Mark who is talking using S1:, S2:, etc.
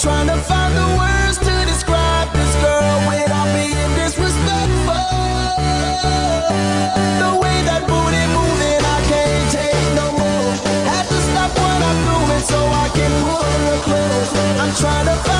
S1: trying to find the words to describe this girl without being disrespectful. The way that booty moving, I can't take no more. Had to stop what I'm doing so I can pull her close. I'm trying to find